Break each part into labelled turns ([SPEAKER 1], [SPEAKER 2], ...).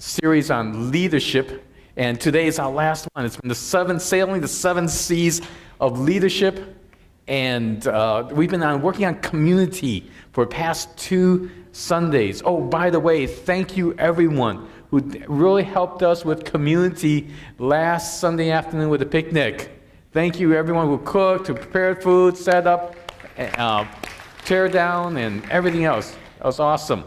[SPEAKER 1] series on leadership, and today is our last one. It's been the seven, sailing the seven C's of leadership, and uh, we've been on, working on community for past two Sundays. Oh, by the way, thank you everyone who really helped us with community last Sunday afternoon with the picnic. Thank you everyone who cooked, who prepared food, set up, uh, tear down, and everything else. That was awesome.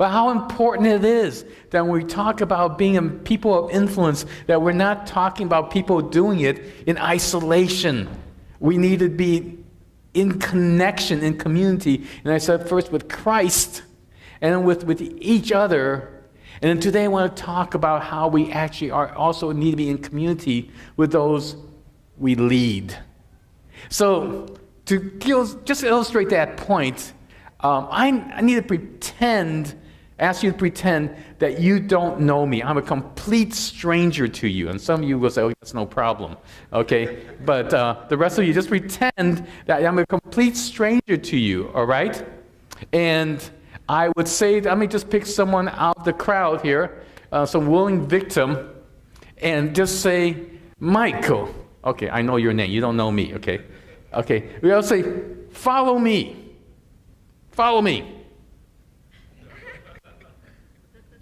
[SPEAKER 1] But how important it is that when we talk about being a people of influence, that we're not talking about people doing it in isolation. We need to be in connection, in community. And I said first with Christ, and with, with each other. And then today I want to talk about how we actually are also need to be in community with those we lead. So to just illustrate that point, um, I, I need to pretend ask you to pretend that you don't know me. I'm a complete stranger to you. And some of you will say, oh, that's no problem. Okay? But uh, the rest of you just pretend that I'm a complete stranger to you, all right? And I would say, let me just pick someone out of the crowd here, uh, some willing victim, and just say, Michael. Okay, I know your name. You don't know me, okay? Okay. we all say, follow me. Follow me.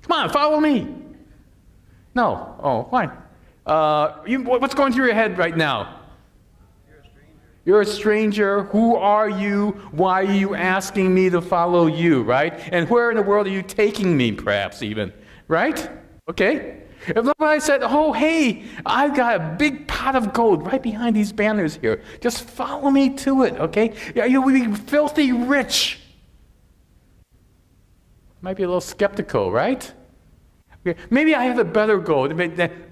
[SPEAKER 1] Come on, follow me. No. Oh, fine. Uh, you, what's going through your head right now? You're a stranger. Who are you? Why are you asking me to follow you, right? And where in the world are you taking me, perhaps, even? Right? Okay? If I said, oh, hey, I've got a big pot of gold right behind these banners here. Just follow me to it, okay? Yeah, you'll be filthy rich. Might be a little skeptical, right? Okay? Maybe I have a better goal.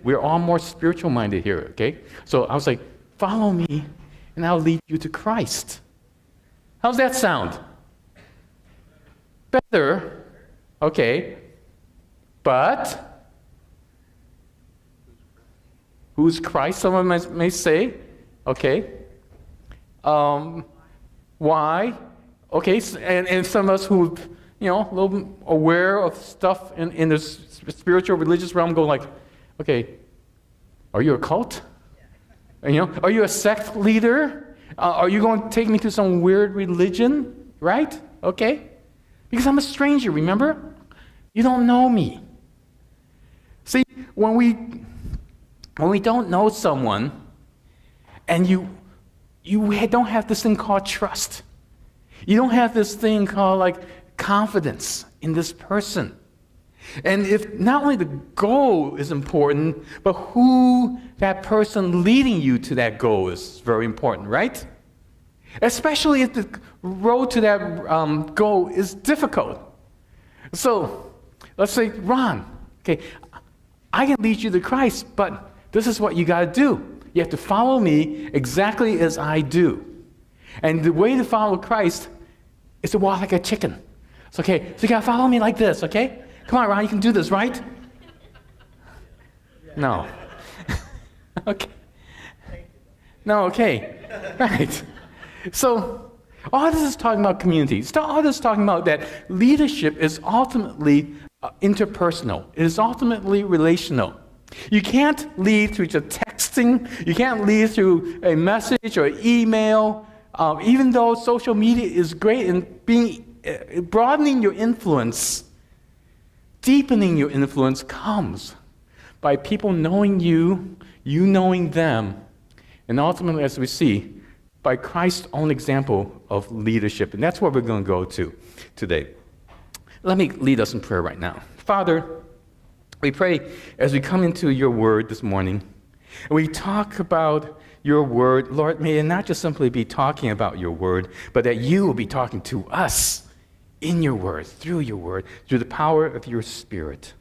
[SPEAKER 1] We're all more spiritual minded here, okay? So I was like, follow me, and I'll lead you to Christ. How's that sound? Better, okay, but who's Christ? Someone may, may say, okay. Um, why? Okay, and, and some of us who, you know, a little aware of stuff in, in this spiritual, religious realm go like, okay, are you a cult? You know, are you a sect leader? Uh, are you going to take me to some weird religion? Right? Okay. Because I'm a stranger, remember? You don't know me. See, when we when we don't know someone and you you don't have this thing called trust. You don't have this thing called like confidence in this person. And if not only the goal is important, but who that person leading you to that goal is very important, right? Especially if the road to that um, goal is difficult. So let's say, Ron, okay, I can lead you to Christ, but this is what you got to do. You have to follow me exactly as I do. And the way to follow Christ is to walk like a chicken. It's okay, so you got to follow me like this, okay? Come on, Ron, you can do this, right? No. okay. No, okay. Right. So, all this is talking about community. All this is talking about that leadership is ultimately uh, interpersonal, it is ultimately relational. You can't lead through just texting, you can't lead through a message or email. Um, even though social media is great in being, Uh, broadening your influence, deepening your influence comes by people knowing you, you knowing them, and ultimately, as we see, by Christ's own example of leadership. And that's what we're going to go to today. Let me lead us in prayer right now. Father, we pray as we come into your word this morning, and we talk about your word, Lord, may it not just simply be talking about your word, but that you will be talking to us in your word, through your word, through the power of your spirit.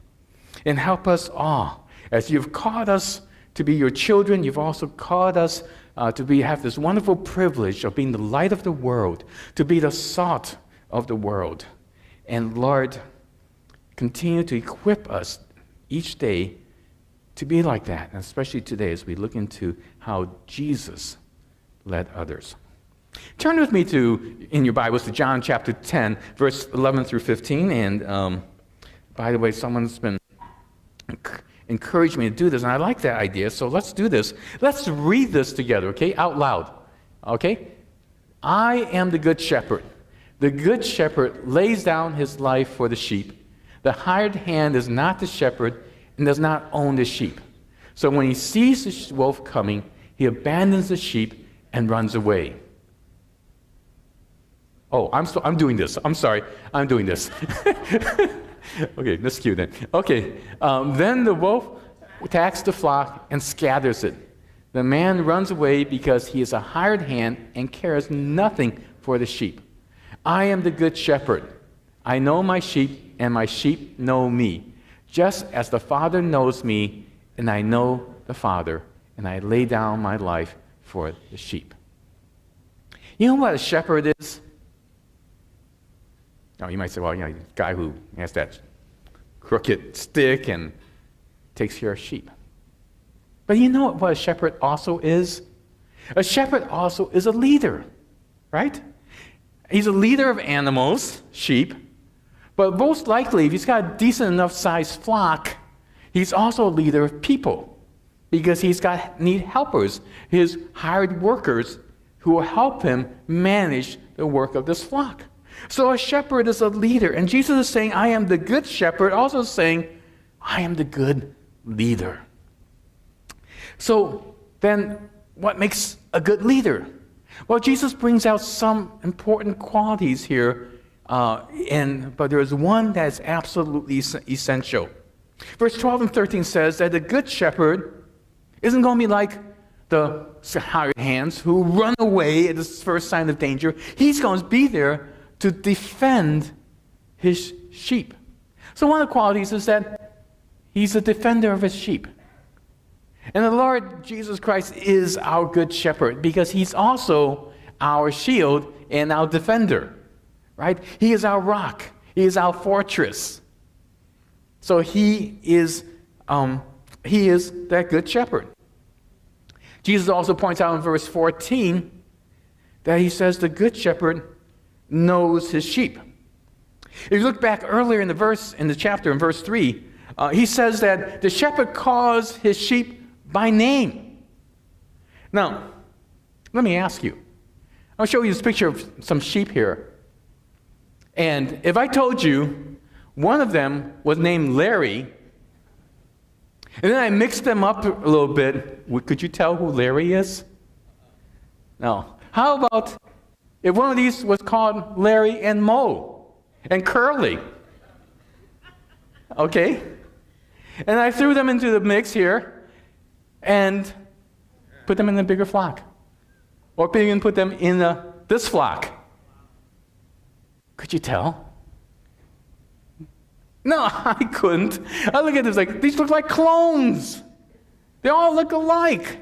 [SPEAKER 1] And help us all. As you've called us to be your children, you've also called us uh, to be, have this wonderful privilege of being the light of the world, to be the salt of the world. And Lord, continue to equip us each day to be like that, and especially today as we look into how Jesus led others. Turn with me to, in your Bibles, to John chapter 10, verse 11 through 15. And um, by the way, someone's been encouraged me to do this, and I like that idea, so let's do this. Let's read this together, okay, out loud. Okay? I am the good shepherd. The good shepherd lays down his life for the sheep. The hired hand is not the shepherd and does not own the sheep. So when he sees the wolf coming, he abandons the sheep and runs away. Oh, I'm, so, I'm doing this. I'm sorry. I'm doing this. okay, let's cue then. Okay, um, then the wolf attacks the flock and scatters it. The man runs away because he is a hired hand and cares nothing for the sheep. I am the good shepherd. I know my sheep, and my sheep know me, just as the Father knows me, and I know the Father, and I lay down my life for the sheep. You know what a shepherd is? Now, you might say, well, you know, the guy who has that crooked stick and takes care of sheep. But you know what a shepherd also is? A shepherd also is a leader, right? He's a leader of animals, sheep, but most likely, if he's got a decent enough sized flock, he's also a leader of people because he's got need helpers, his hired workers who will help him manage the work of this flock. So a shepherd is a leader, and Jesus is saying, I am the good shepherd, also saying, I am the good leader. So then, what makes a good leader? Well, Jesus brings out some important qualities here, uh, in, but there is one that's absolutely essential. Verse 12 and 13 says that the good shepherd isn't going to be like the hired hands who run away at the first sign of danger. He's going to be there to defend his sheep. So, one of the qualities is that he's a defender of his sheep. And the Lord Jesus Christ is our good shepherd because he's also our shield and our defender, right? He is our rock, he is our fortress. So he is, um, he is that good shepherd. Jesus also points out in verse 14 that he says the good shepherd knows his sheep. If you look back earlier in the verse, in the chapter, in verse 3, uh, he says that the shepherd calls his sheep by name. Now, let me ask you. I'll show you this picture of some sheep here. And if I told you one of them was named Larry, and then I mixed them up a little bit, could you tell who Larry is? No. How about if one of these was called Larry and Moe and Curly? Okay? And I threw them into the mix here and put them in a bigger flock. Or even put them in a, this flock. Could you tell? No, I couldn't. I look at this like, these look like clones. They all look alike.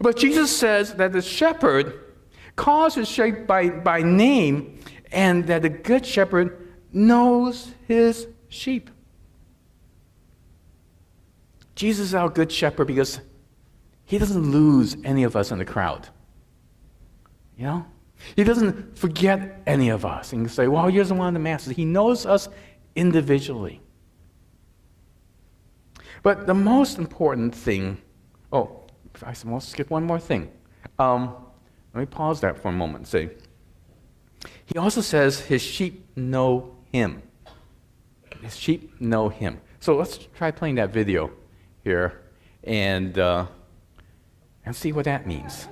[SPEAKER 1] But Jesus says that the shepherd calls his sheep by, by name and that the good shepherd knows his sheep. Jesus is our good shepherd because he doesn't lose any of us in the crowd. You know? He doesn't forget any of us and say, well, the one of the masses. He knows us individually. But the most important thing, oh, I almost skip one more thing. Um, let me pause that for a moment say, he also says his sheep know him. His sheep know him. So let's try playing that video here and, uh, and see what that means.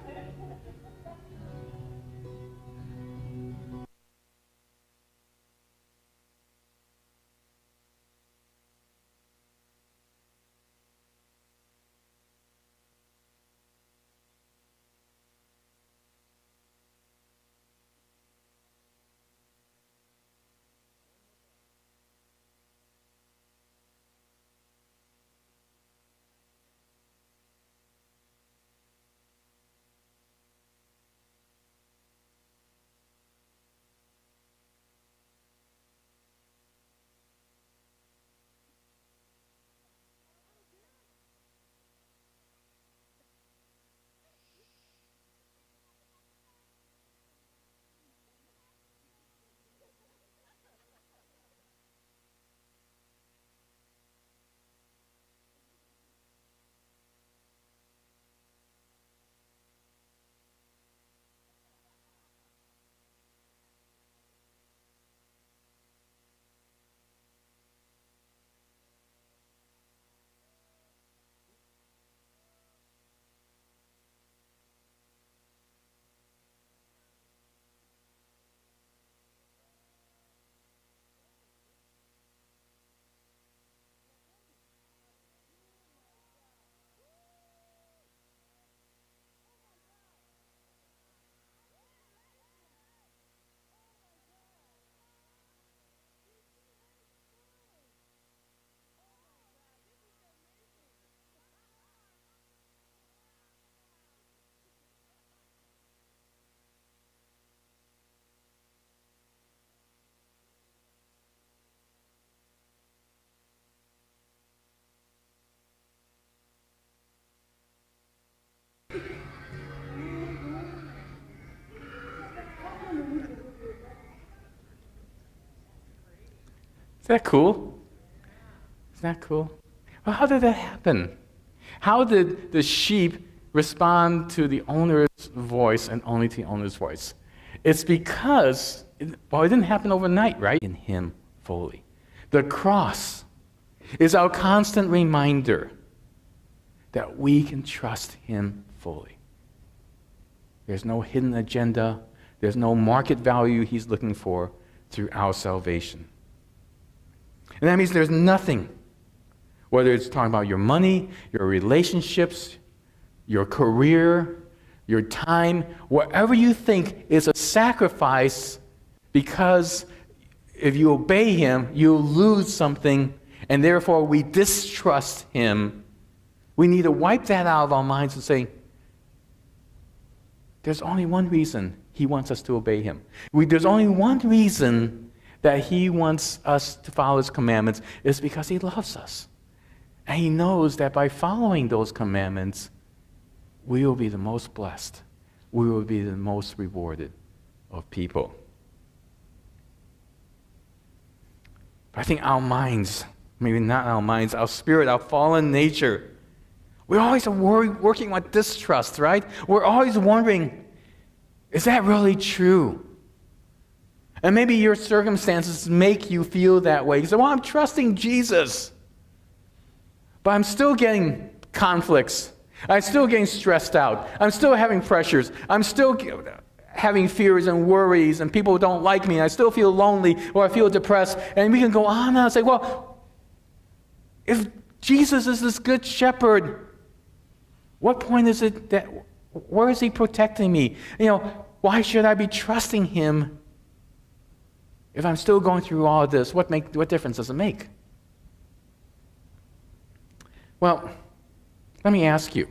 [SPEAKER 1] Is that cool? Is that cool? Well, how did that happen? How did the sheep respond to the owner's voice and only to the owner's voice? It's because, well, it didn't happen overnight, right? In Him fully. The cross is our constant reminder that we can trust Him fully. There's no hidden agenda, there's no market value He's looking for through our salvation. And that means there's nothing, whether it's talking about your money, your relationships, your career, your time, whatever you think is a sacrifice because if you obey him, you'll lose something, and therefore we distrust him. We need to wipe that out of our minds and say, there's only one reason he wants us to obey him. We, there's only one reason that he wants us to follow his commandments is because he loves us. And he knows that by following those commandments, we will be the most blessed. We will be the most rewarded of people. But I think our minds, maybe not our minds, our spirit, our fallen nature, we're always working with distrust, right? We're always wondering, is that really true? And maybe your circumstances make you feel that way. You say, well, I'm trusting Jesus, but I'm still getting conflicts. I'm still getting stressed out. I'm still having pressures. I'm still having fears and worries, and people don't like me. I still feel lonely or I feel depressed. And we can go on and say, well, if Jesus is this good shepherd, what point is it that, where is he protecting me? You know, why should I be trusting him if I'm still going through all of this? What, make, what difference does it make? Well, let me ask you.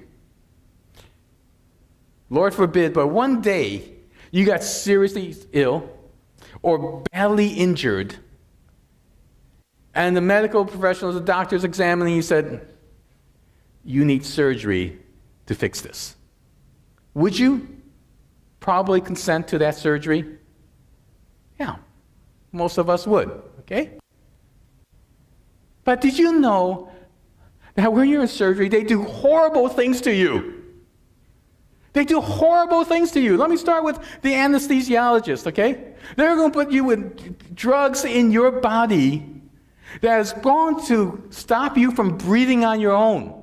[SPEAKER 1] Lord forbid, but one day you got seriously ill or badly injured, and the medical professionals, the doctors examining you said, You need surgery to fix this. Would you probably consent to that surgery? Yeah, most of us would, okay? But did you know that when you're in surgery, they do horrible things to you? They do horrible things to you. Let me start with the anesthesiologist, okay? They're going to put you with drugs in your body that is going to stop you from breathing on your own.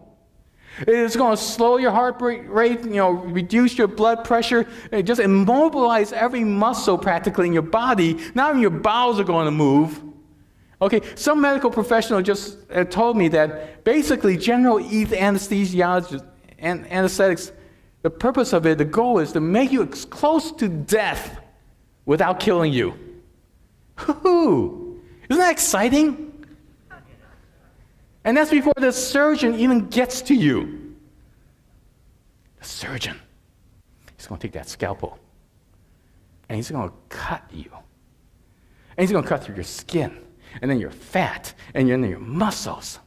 [SPEAKER 1] It is going to slow your heart rate, you know, reduce your blood pressure, and just immobilize every muscle practically in your body. Not even your bowels are going to move. Okay, some medical professional just uh, told me that basically general anesthesiologists and anesthetics, the purpose of it, the goal is to make you close to death without killing you. Isn't that exciting? And that's before the surgeon even gets to you. The surgeon, he's going to take that scalpel and he's going to cut you. And he's going to cut through your skin, and then your fat, and then your muscles,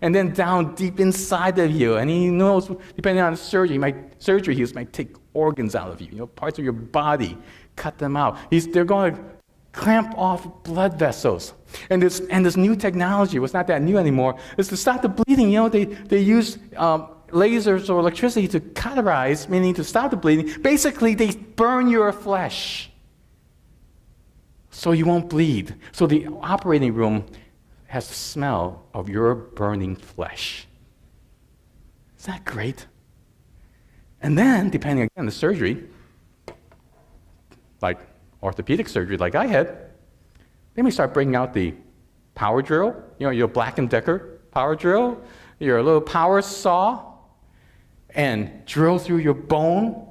[SPEAKER 1] and then down deep inside of you. And he knows, depending on the surgery, he might, surgery, he might take organs out of you, you know, parts of your body, cut them out. He's, they're going to clamp off blood vessels. And this, and this new technology was not that new anymore. Is to stop the bleeding. You know, they, they use um, lasers or electricity to cauterize, meaning to stop the bleeding. Basically, they burn your flesh so you won't bleed. So the operating room has the smell of your burning flesh. Isn't that great? And then, depending again on the surgery, like orthopedic surgery like I had, they may start bringing out the power drill, you know, your Black & Decker power drill, your little power saw, and drill through your bone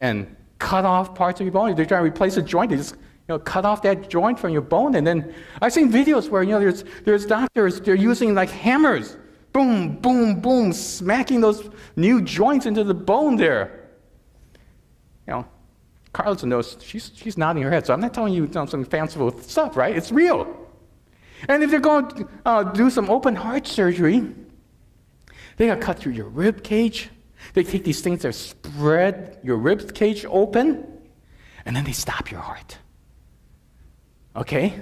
[SPEAKER 1] and cut off parts of your bone. They're trying to replace a joint. They just you know, cut off that joint from your bone. And then I've seen videos where, you know, there's, there's doctors, they're using like hammers, boom, boom, boom, smacking those new joints into the bone there. You know, Carlton knows, she's, she's nodding her head, so I'm not telling you some fanciful stuff, right? It's real. And if they're going to uh, do some open heart surgery, they got to cut through your rib cage. They take these things that spread your rib cage open, and then they stop your heart. Okay?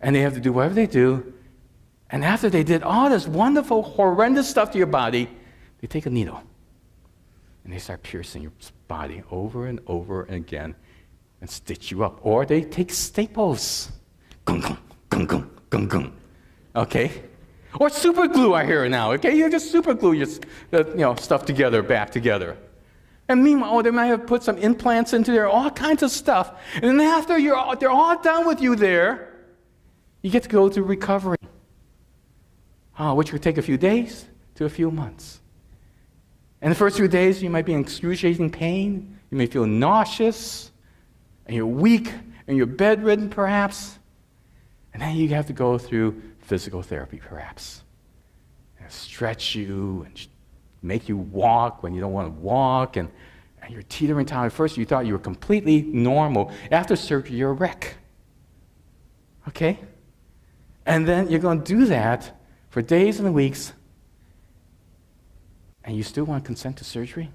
[SPEAKER 1] And they have to do whatever they do And after they did all this wonderful, horrendous stuff to your body, they take a needle and they start piercing your body over and over again and stitch you up. Or they take staples. Gung, gung, gung, gung, gung. Okay? Or super glue, I hear now. Okay? You just super glue your uh, you know, stuff together, back together. And meanwhile, they might have put some implants into there, all kinds of stuff. And then after you're, they're all done with you there, you get to go through recovery, oh, which could take a few days to a few months. And the first few days, you might be in excruciating pain. You may feel nauseous, and you're weak, and you're bedridden, perhaps. And then you have to go through physical therapy, perhaps. And stretch you and make you walk when you don't want to walk, and, and you're teetering down. At first, you thought you were completely normal. After surgery, you're a wreck. Okay? And then you're going to do that for days and weeks and you still want to consent to surgery?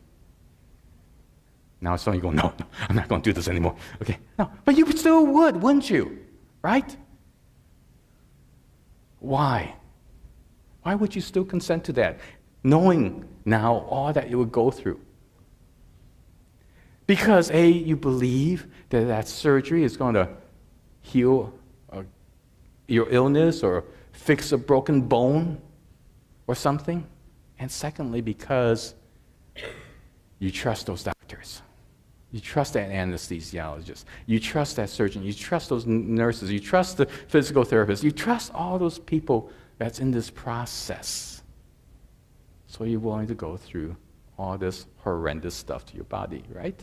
[SPEAKER 1] Now of you go, no, no, I'm not going to do this anymore. Okay, no, but you still would, wouldn't you? Right? Why? Why would you still consent to that, knowing now all that you would go through? Because A, you believe that that surgery is going to heal uh, your illness or fix a broken bone or something. And secondly, because you trust those doctors. You trust that anesthesiologist. You trust that surgeon. You trust those nurses. You trust the physical therapist. You trust all those people that's in this process. So you're willing to go through all this horrendous stuff to your body, right?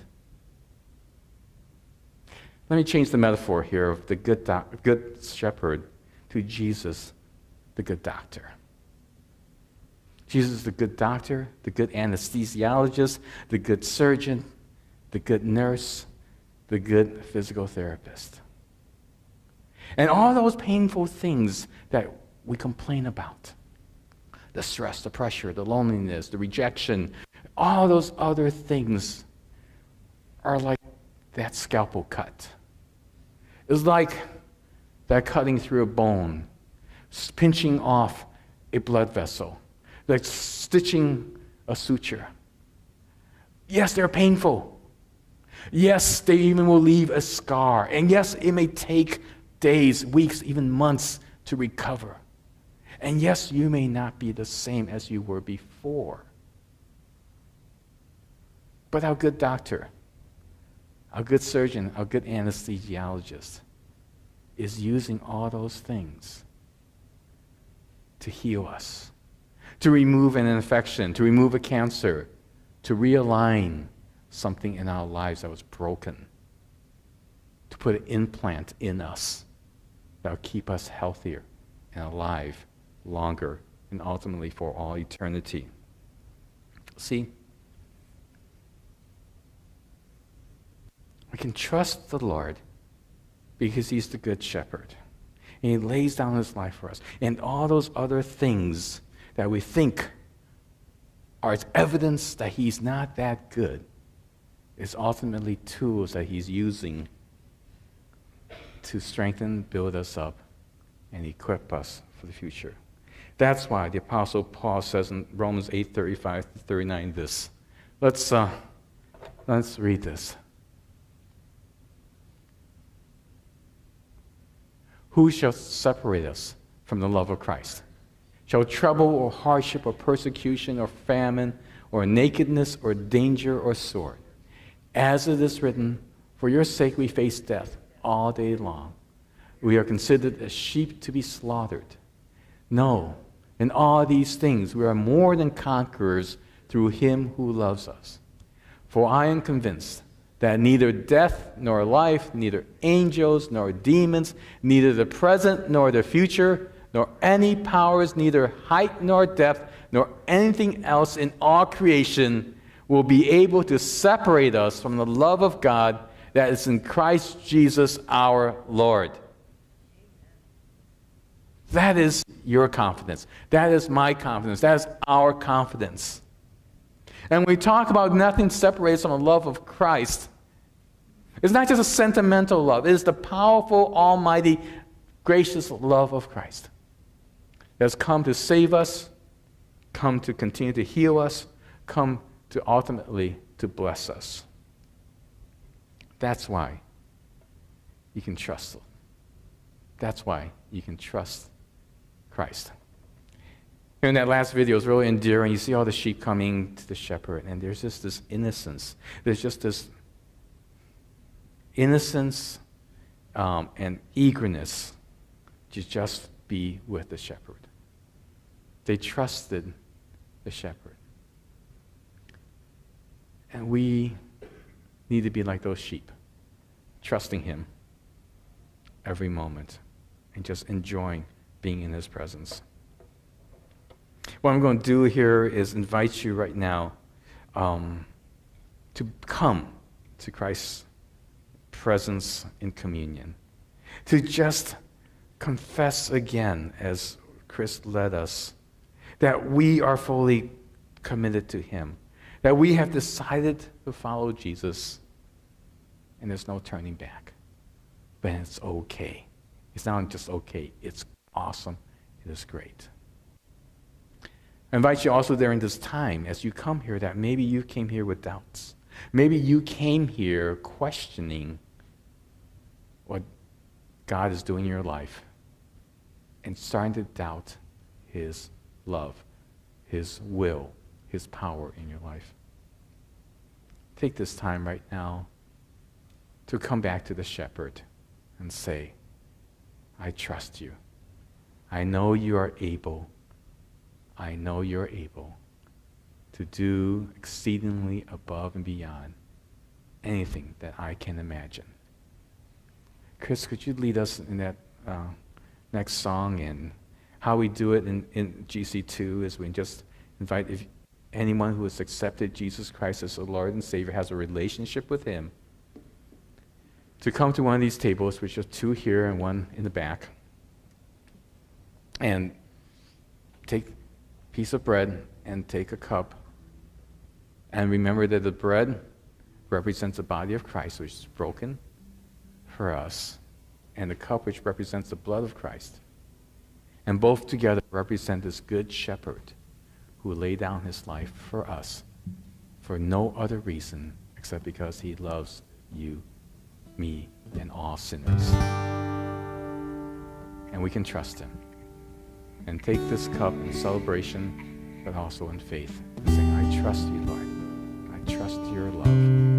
[SPEAKER 1] Let me change the metaphor here of the good, doc- good shepherd to Jesus, the good doctor. Jesus is the good doctor, the good anesthesiologist, the good surgeon, the good nurse, the good physical therapist. And all those painful things that we complain about the stress, the pressure, the loneliness, the rejection all those other things are like that scalpel cut. It's like that cutting through a bone, pinching off a blood vessel like stitching a suture. Yes, they're painful. Yes, they even will leave a scar. And yes, it may take days, weeks, even months to recover. And yes, you may not be the same as you were before. But our good doctor, our good surgeon, our good anesthesiologist is using all those things to heal us to remove an infection, to remove a cancer, to realign something in our lives that was broken, to put an implant in us that will keep us healthier and alive longer and ultimately for all eternity. See, we can trust the Lord because He's the Good Shepherd. And He lays down His life for us. And all those other things that we think are evidence that he's not that good is ultimately tools that he's using to strengthen, build us up, and equip us for the future. That's why the Apostle Paul says in Romans 8 35 to 39 this. Let's, uh, let's read this. Who shall separate us from the love of Christ? Shall trouble or hardship or persecution or famine or nakedness or danger or sword? As it is written, For your sake we face death all day long. We are considered as sheep to be slaughtered. No, in all these things we are more than conquerors through him who loves us. For I am convinced that neither death nor life, neither angels nor demons, neither the present nor the future, nor any powers, neither height nor depth, nor anything else in all creation will be able to separate us from the love of God that is in Christ Jesus our Lord. That is your confidence. That is my confidence. That is our confidence. And we talk about nothing separates from the love of Christ. It's not just a sentimental love, it is the powerful, almighty, gracious love of Christ that's come to save us, come to continue to heal us, come to ultimately to bless us. That's why you can trust. That's why you can trust Christ. In that last video, it's really endearing. You see all the sheep coming to the shepherd, and there's just this innocence. There's just this innocence um, and eagerness to just be with the shepherd. They trusted the shepherd. And we need to be like those sheep, trusting him every moment and just enjoying being in his presence. What I'm going to do here is invite you right now um, to come to Christ's presence in communion, to just confess again, as Chris led us, that we are fully committed to Him, that we have decided to follow Jesus, and there's no turning back. But it's okay. It's not just okay, it's awesome, it is great. I invite you also during this time, as you come here, that maybe you came here with doubts. Maybe you came here questioning what God is doing in your life and starting to doubt His love, His will, His power in your life. Take this time right now to come back to the shepherd and say, I trust you. I know you are able I know you're able to do exceedingly above and beyond anything that I can imagine. Chris, could you lead us in that uh, next song and how we do it in, in GC2 is we just invite if anyone who has accepted Jesus Christ as the Lord and Savior, has a relationship with Him, to come to one of these tables, which are two here and one in the back, and take a piece of bread and take a cup. And remember that the bread represents the body of Christ, which is broken for us, and the cup, which represents the blood of Christ. And both together represent this good shepherd who laid down his life for us for no other reason except because he loves you, me, and all sinners. And we can trust him and take this cup in celebration, but also in faith, and saying, I trust you, Lord. I trust your love.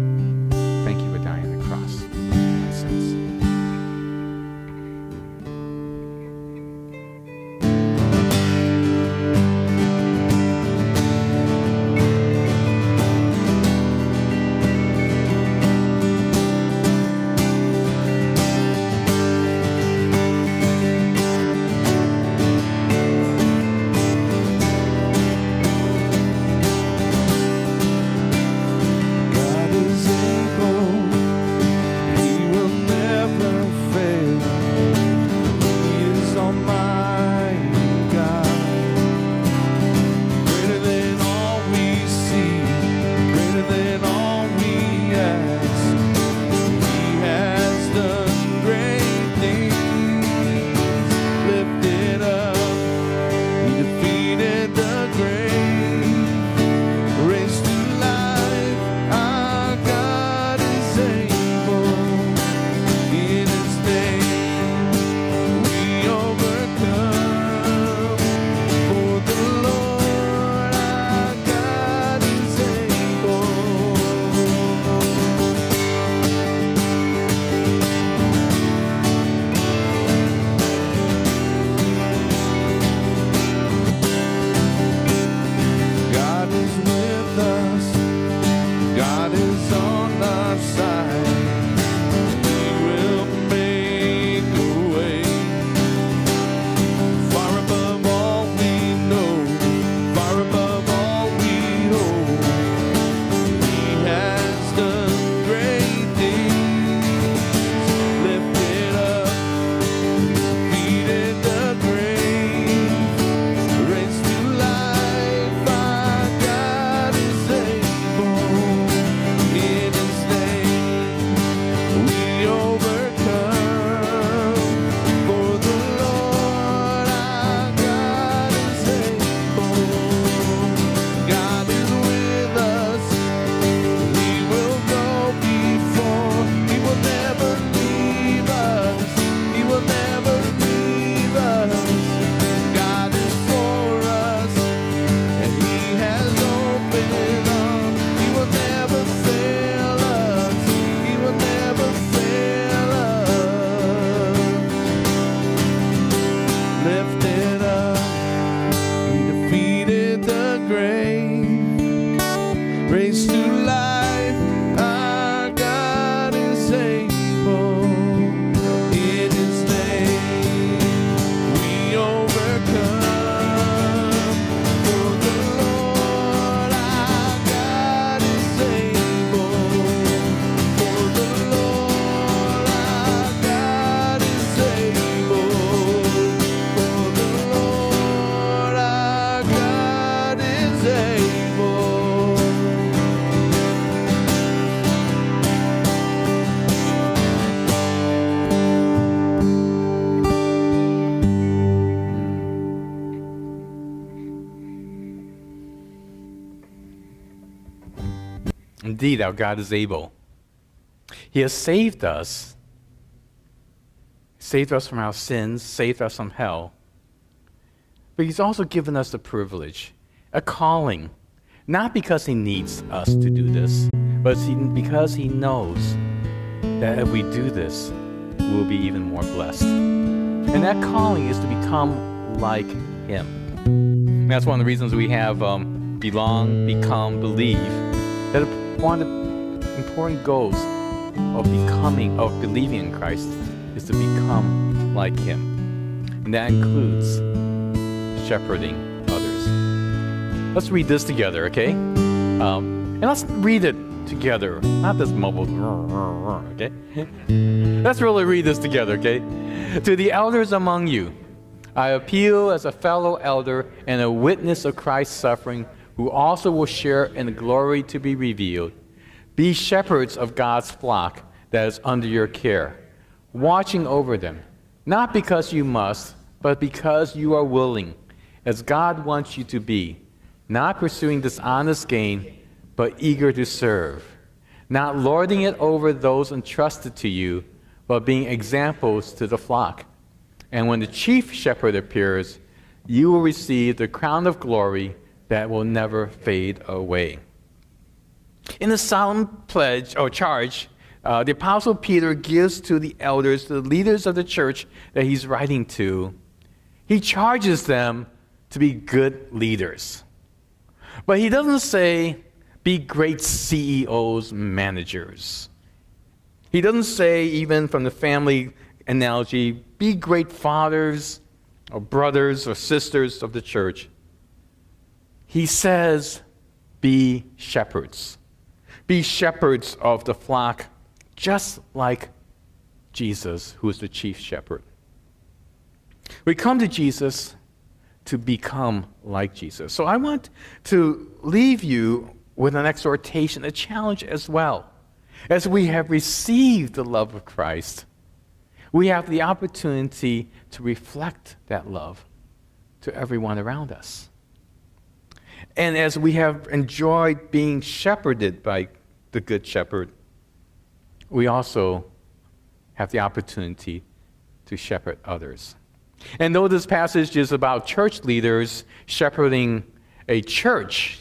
[SPEAKER 1] Indeed, our God is able. He has saved us, saved us from our sins, saved us from hell. But He's also given us a privilege, a calling, not because He needs us to do this, but because He knows that if we do this, we'll be even more blessed. And that calling is to become like Him. And that's one of the reasons we have um, belong, become, believe. That one of the important goals of becoming, of believing in Christ, is to become like Him. And that includes shepherding others. Let's read this together, okay? Um, and let's read it together, not this mumbled, okay? let's really read this together, okay? To the elders among you, I appeal as a fellow elder and a witness of Christ's suffering, who also will share in the glory to be revealed. Be shepherds of God's flock that is under your care, watching over them, not because you must, but because you are willing, as God wants you to be, not pursuing dishonest gain, but eager to serve, not lording it over those entrusted to you, but being examples to the flock. And when the chief shepherd appears, you will receive the crown of glory that will never fade away. In the solemn pledge or charge, uh, the Apostle Peter gives to the elders, the leaders of the church that he's writing to, he charges them to be good leaders. But he doesn't say, be great CEOs, managers. He doesn't say, even from the family analogy, be great fathers or brothers or sisters of the church. He says, be shepherds. Be shepherds of the flock, just like Jesus, who is the chief shepherd. We come to Jesus to become like Jesus. So I want to leave you with an exhortation, a challenge as well. As we have received the love of Christ, we have the opportunity to reflect that love to everyone around us. And as we have enjoyed being shepherded by the Good Shepherd, we also have the opportunity to shepherd others. And though this passage is about church leaders shepherding a church,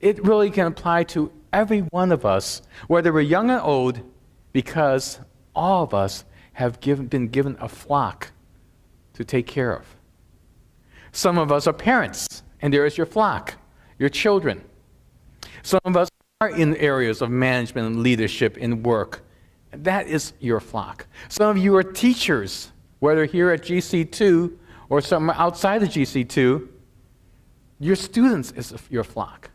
[SPEAKER 1] it really can apply to every one of us, whether we're young or old, because all of us have given, been given a flock to take care of. Some of us are parents, and there is your flock, your children. Some of us are in areas of management and leadership in work. That is your flock. Some of you are teachers, whether here at GC2 or somewhere outside of GC2. Your students is your flock.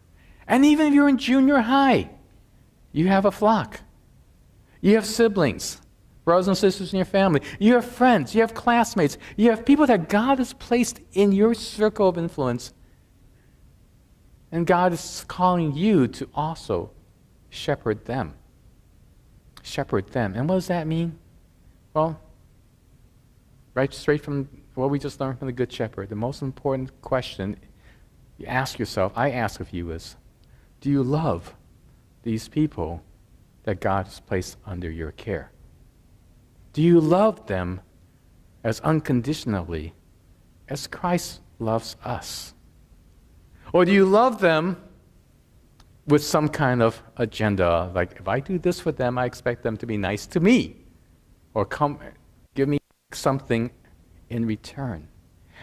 [SPEAKER 1] And even if you're in junior high, you have a flock. You have siblings, brothers and sisters in your family. You have friends. You have classmates. You have people that God has placed in your circle of influence. And God is calling you to also shepherd them. Shepherd them. And what does that mean? Well, right straight from what we just learned from the Good Shepherd, the most important question you ask yourself, I ask of you, is do you love these people that God has placed under your care? Do you love them as unconditionally as Christ loves us? Or do you love them with some kind of agenda, like if I do this for them, I expect them to be nice to me, or come give me something in return?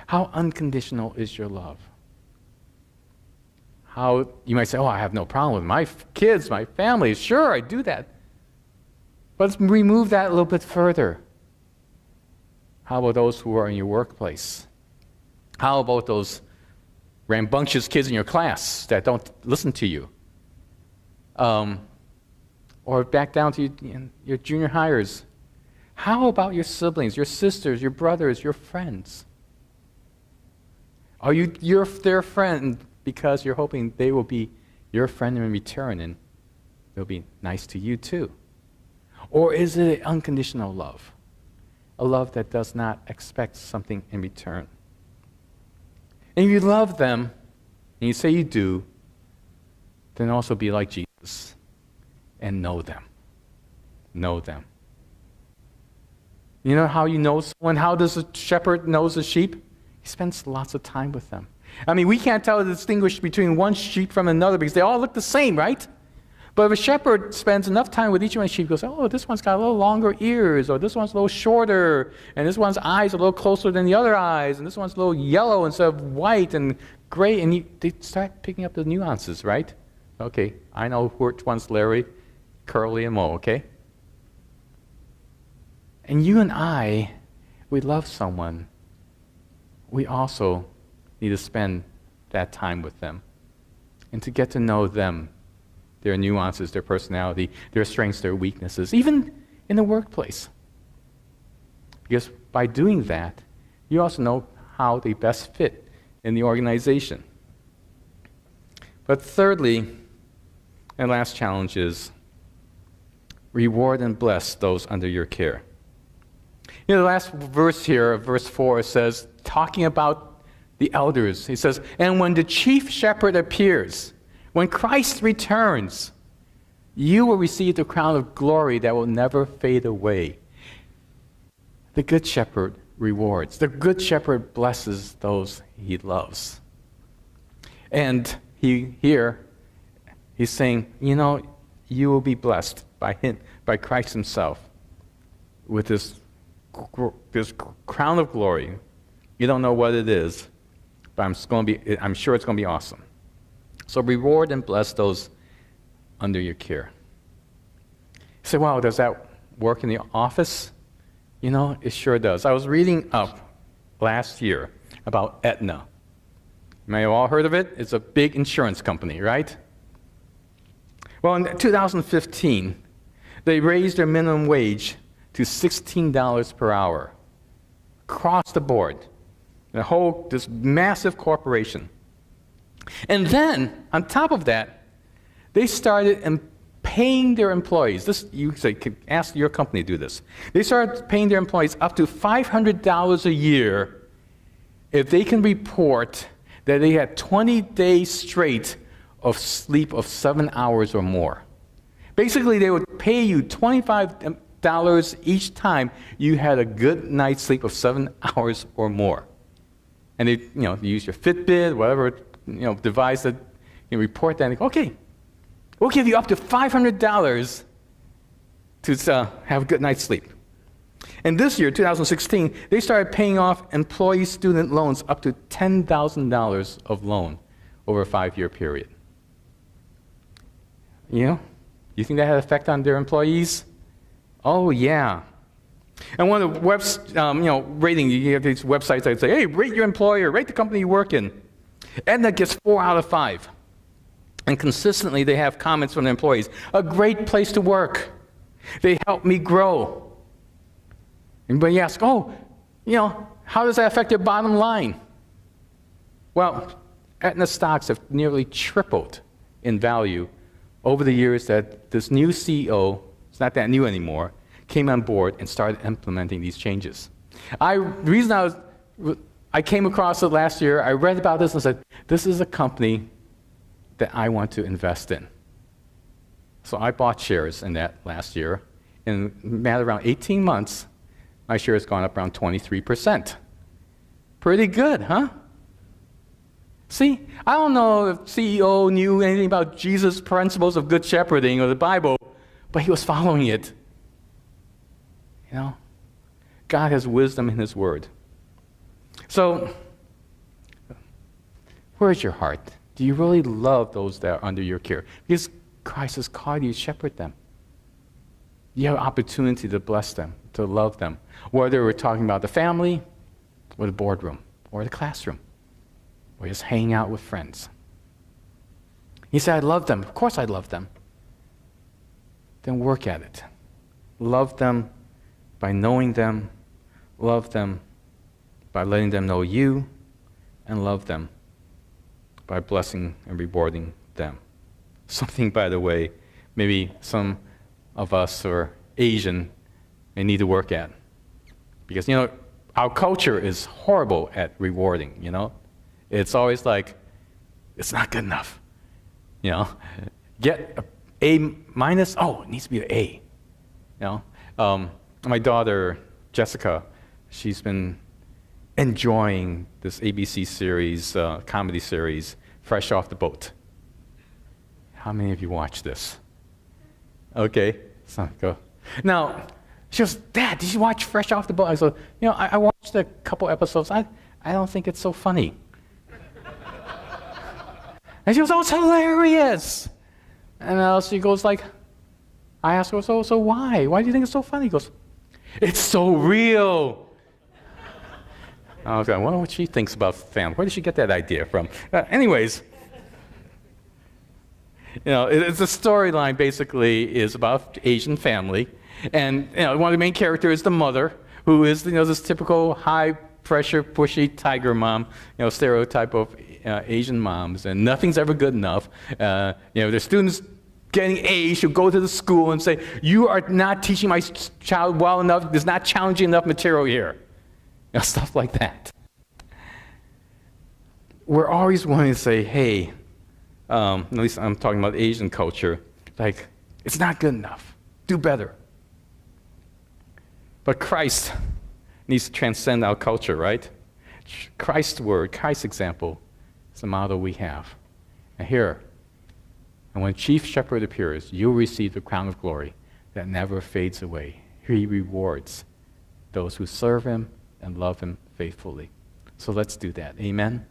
[SPEAKER 1] How unconditional is your love? how you might say, Oh, I have no problem with my f- kids, my family. Sure, I do that. But let's remove that a little bit further. How about those who are in your workplace? How about those rambunctious kids in your class that don't listen to you? Um, or back down to your, your junior hires. How about your siblings, your sisters, your brothers, your friends? Are you your, their friend because you're hoping they will be your friend in return and they'll be nice to you too? Or is it unconditional love? A love that does not expect something in return. And you love them, and you say you do, then also be like Jesus and know them. Know them. You know how you know someone? How does a shepherd knows a sheep? He spends lots of time with them. I mean, we can't tell to distinguish between one sheep from another because they all look the same, right? But if a shepherd spends enough time with each one of the sheep, goes, oh, this one's got a little longer ears, or this one's a little shorter, and this one's eyes are a little closer than the other eyes, and this one's a little yellow instead of white and gray, and you, they start picking up the nuances, right? Okay, I know which one's Larry, Curly, and Moe, okay? And you and I, we love someone. We also need to spend that time with them and to get to know them, their nuances, their personality, their strengths, their weaknesses, even in the workplace. Because by doing that, you also know how they best fit in the organization. But thirdly, and last challenge is reward and bless those under your care. You know, the last verse here, verse 4, says, talking about the elders, he says, And when the chief shepherd appears, when Christ returns, you will receive the crown of glory that will never fade away. The good shepherd rewards, the good shepherd blesses those he loves. And he here, he's saying, you know, you will be blessed by him, by Christ himself, with this this crown of glory. You don't know what it is, but I'm, going to be, I'm sure it's going to be awesome. So reward and bless those under your care. You say, wow, does that work in the office? You know, it sure does. I was reading up last year about Aetna. You may have all heard of it. It's a big insurance company, right? Well, in 2015, they raised their minimum wage to $16 per hour across the board. The whole, this massive corporation. And then, on top of that, they started paying their employees. This, you say, ask your company to do this. They started paying their employees up to $500 a year if they can report that they had 20 days straight of sleep of seven hours or more. Basically, they would pay you 25 um, dollars each time you had a good night's sleep of seven hours or more. And they, you know, use your Fitbit, whatever, you know, device that you report that. Go, okay, we'll give you up to $500 to uh, have a good night's sleep. And this year, 2016, they started paying off employee student loans up to $10,000 of loan over a five-year period. You know, you think that had an effect on their employees? Oh, yeah. And one of the web, um, you know, rating, you have these websites that say, hey, rate your employer, rate the company you work in. That gets four out of five. And consistently, they have comments from employees a great place to work. They help me grow. Anybody ask, oh, you know, how does that affect your bottom line? Well, Aetna stocks have nearly tripled in value over the years that this new CEO it's not that new anymore, came on board and started implementing these changes. I, the reason I, was, I came across it last year, I read about this and said, this is a company that I want to invest in. So I bought shares in that last year. In a matter around 18 months, my share has gone up around 23%. Pretty good, huh? See, I don't know if CEO knew anything about Jesus' principles of good shepherding or the Bible, but he was following it. You know, God has wisdom in his word. So, where's your heart Do you really love those that are under your care? Because Christ has called you to shepherd them. You have opportunity to bless them, to love them. Whether we're talking about the family, or the boardroom, or the classroom, or just hanging out with friends. You say, I love them. Of course I love them. Then work at it. Love them by knowing them, love them by letting them know you, and love them by blessing and rewarding them. Something, by the way, maybe some of us who are Asian may need to work at. Because, you know, our culture is horrible at rewarding, you know? It's always like, it's not good enough. You know, get a minus, oh, it needs to be an A. You know, um, my daughter, Jessica, she's been enjoying this ABC series, uh, comedy series, Fresh Off the Boat. How many of you watch this? Okay, so go. Now, she goes, Dad, did you watch Fresh Off the Boat? I said, You know, I, I watched a couple episodes. I, I don't think it's so funny. and she goes, Oh, it's hilarious. And uh, she goes, like, I asked her, so, so why? Why do you think it's so funny? He goes, It's so real. I was like, wonder what she thinks about family. Where did she get that idea from? Uh, anyways, you know, it, it's a storyline basically is about Asian family, and you know, one of the main characters is the mother, who is you know this typical high pressure, pushy tiger mom, you know, stereotype of uh, Asian moms, and nothing's ever good enough. Uh, you know, the students getting A's should go to the school and say, "You are not teaching my child well enough. There's not challenging enough material here." You know, stuff like that. We're always wanting to say, "Hey." um, at least I'm talking about Asian culture, like, it's not good enough. Do better. But Christ needs to transcend our culture, right? Christ's word, Christ's example is the model we have. And here, and when chief shepherd appears, you'll receive the crown of glory that never fades away. He rewards those who serve him and love him faithfully. So let's do that. Amen.